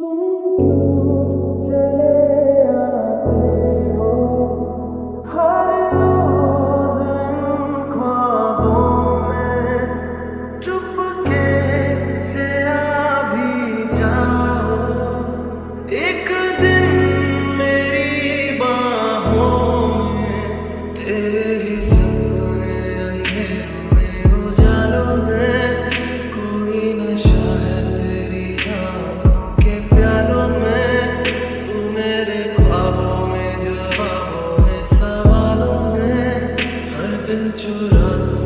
तुम क्यों चले venturato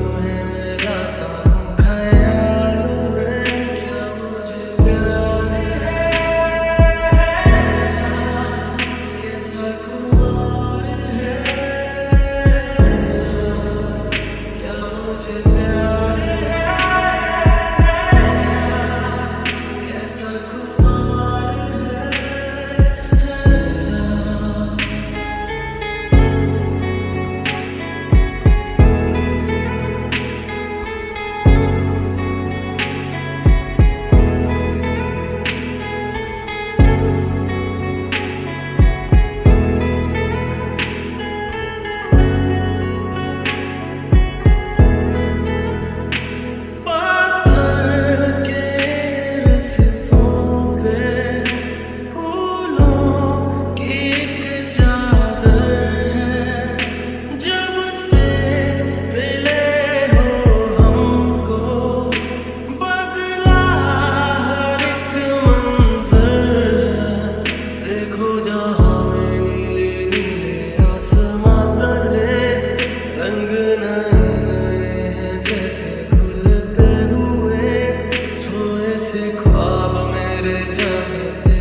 Thank you.